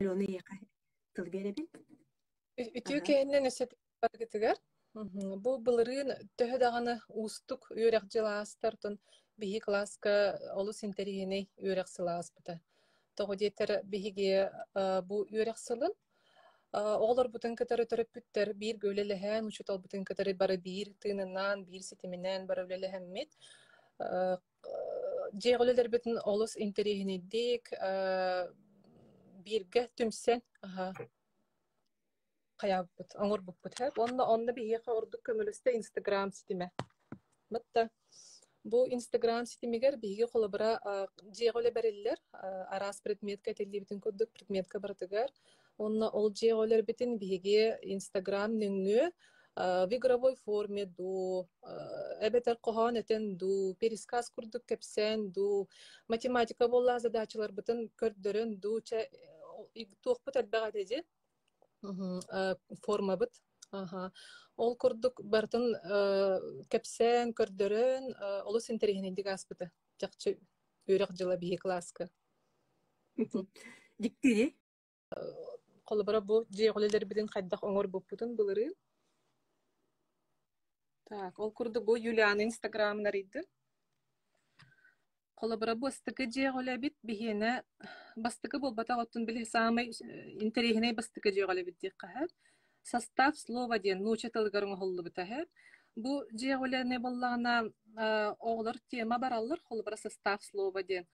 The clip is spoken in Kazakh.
Алена яка тылгеребин. Үтүү Ага. кэһиннэн өсөт баргытыгар. Бу былырын төһө даганы устук үөрэх жылаастартын биһи класска олус интериһини үөрэх сылааспыта. Тоҕо диэтер биһиге бу үөрэх сылын оҕолор бутын кытары төрөппүттер биир гөөлелэһэн учут ол бутын кытары бары биир тыынынан биир ситиминэн бары үлелэһэммит. Дьиэҕөлөлөр битин олус интериһиниддик бииргэ түмсен аха хаябыт, оңор буппут хэп. Онна онна биһиэхэ ордук көмөлөстө Инстаграм ситиме. Мытта бу Инстаграм ситимигер биһиге холобара жеголе бериллер, арас предметка телибитин курдук предметка бартыгар. Онна ол жеголер битин биһиге Инстаграм нүңгү в игровой форме ду, эбетер кохон этен ду, пересказ курдук кепсен ду, математика болла задачалар бытын көрдөрөн ду, туохпут элбега деди. Мгм, э, форма бит. Ага. Ол курдук бартын кепсен, көрдөрөн, олус интерегенен дигаспыты. Жакчы үйрек жыла бии класска. Диктири. Колобара бу жеголелер бидин кайдак оңор буппутун былырын. Так, ол курдук бу Юлианы инстаграмына ридди. Колобара бу астыгы жеголе бит бихине бастыгы болбата оттун биле самый интерегене бастыгы жеголе бит диккахер. Состав слова ден нучатылгарың холлу битахер. Бу жеголе не боллана оғлар тема бараллар холбара состав слова ден.